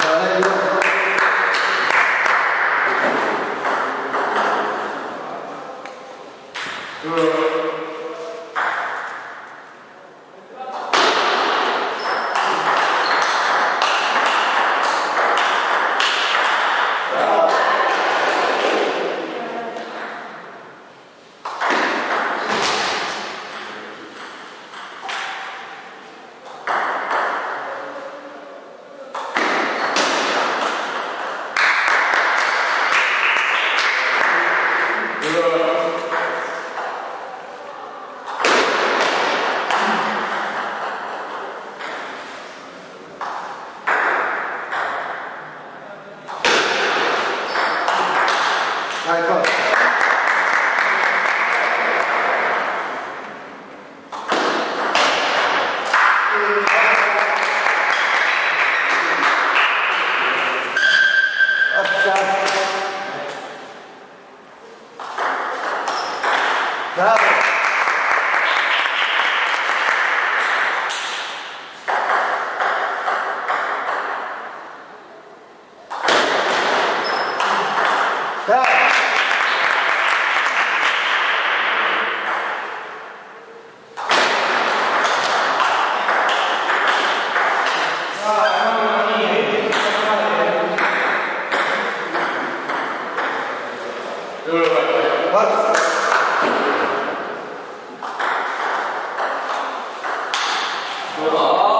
Hallelujah. Vai,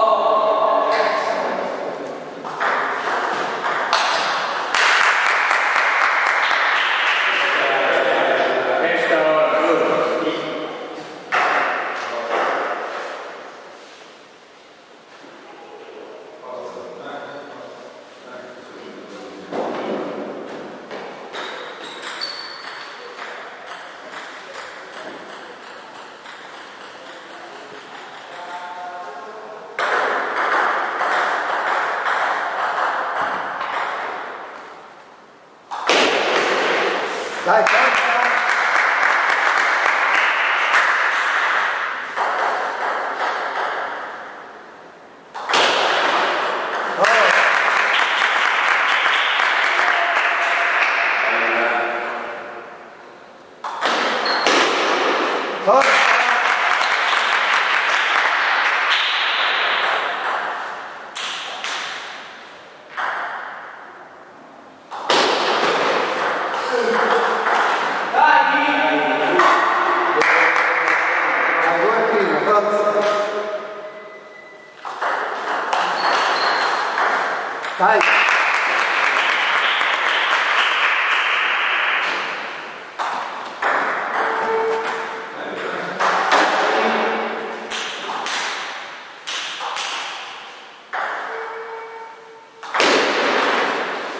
Like that.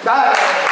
Vai.